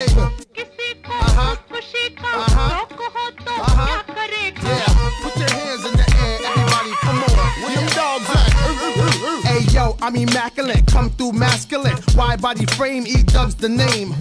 Uh-huh. Uh-huh. Uh-huh. Hey yo, I'm immaculate, come through masculine. Wide body frame, E dubs the name.